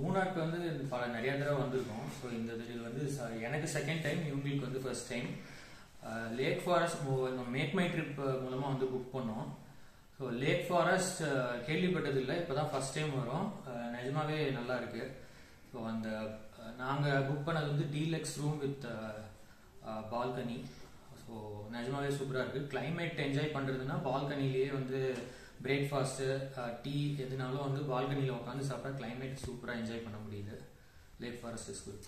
மூணாருக்கு வந்து பல நிறைய தடவை வந்திருக்கோம். ஸோ இந்த இது வந்து எனக்கு செகண்ட் டைம் இவங்களுக்கு வந்து first time lake forest MakeMyTrip மூலமாக வந்து புக் பண்ணோம். ஸோ லேக் ஃபாரஸ்ட் கேள்விப்பட்டது இல்லை இப்போ தான் ஃபர்ஸ்ட் டைம் வரும் நிஜமாவே நல்லா இருக்கு ஸோ அந்த நாங்கள் புக் பண்ணது வந்து deluxe room with balcony so நிஜமாவே சூப்பராக இருக்குது கிளைமேட் என்ஜாய் பண்ணுறதுன்னா பால்கனிலேயே வந்து பிரேக்ஃபாஸ்ட்டு டீ uh, எதுனாலும் வந்து பால்கனியில் உட்காந்து சாப்பிட்டா கிளைமேட் சூப்பராக என்ஜாய் பண்ண முடியுது. Lakh forest is good